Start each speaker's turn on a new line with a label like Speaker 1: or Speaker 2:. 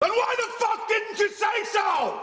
Speaker 1: Then why the fuck didn't you say so?